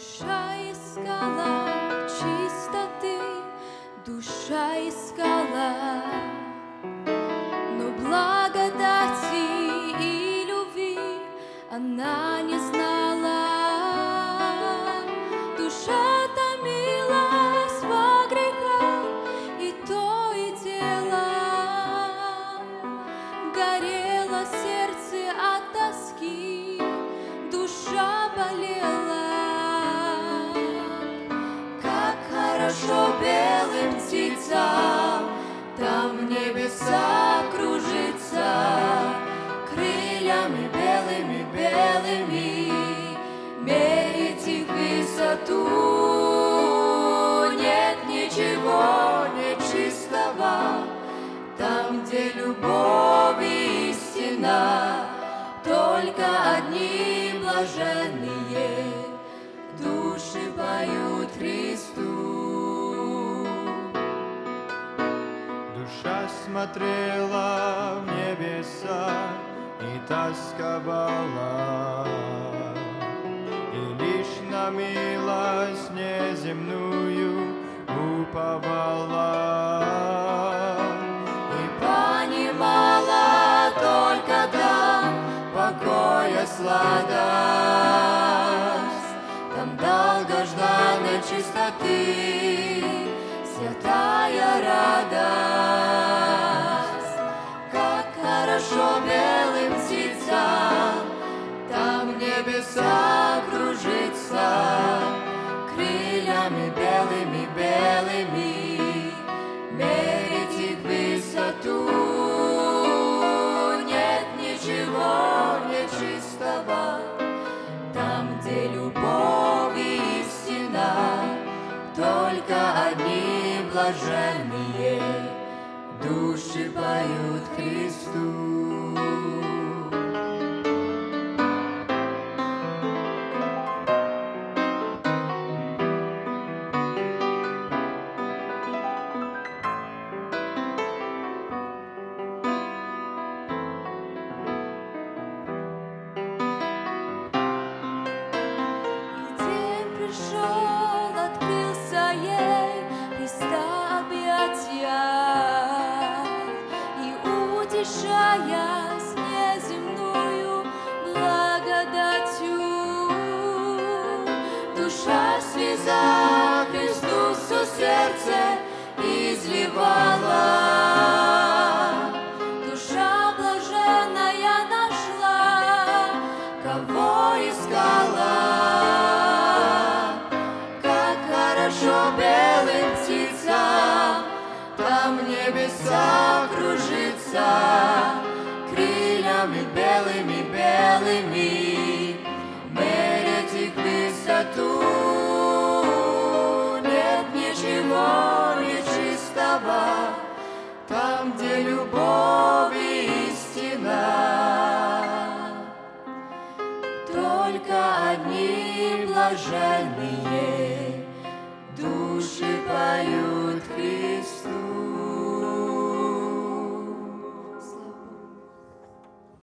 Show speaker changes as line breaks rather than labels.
Душа искала чистоты, душа искала, но благодати и любви она не знала. Душа томилась во грехах, и то и дело горело сердце от тоски, душа болела. Хорошо белым птицам Там небеса кружится Крыльями белыми, белыми Мерить их высоту Нет ничего нечистого Там, где любовь и истина Только одни блаженные Души поют Христу.
Смотрела в небеса и тосковала, И лишь на милость неземную уповала.
И понимала только там покоя сладость, Там долгожданной чистоты блаженные души поют Христу. Христа объятия, И утешая с неземную благодатью, Душа слеза Христусу сердце изливала. Небеса кружится крыльями белыми, белыми. Мерить их высоту. Нет ничего нечистого. Там, где любовь и истина. Только одни блаженные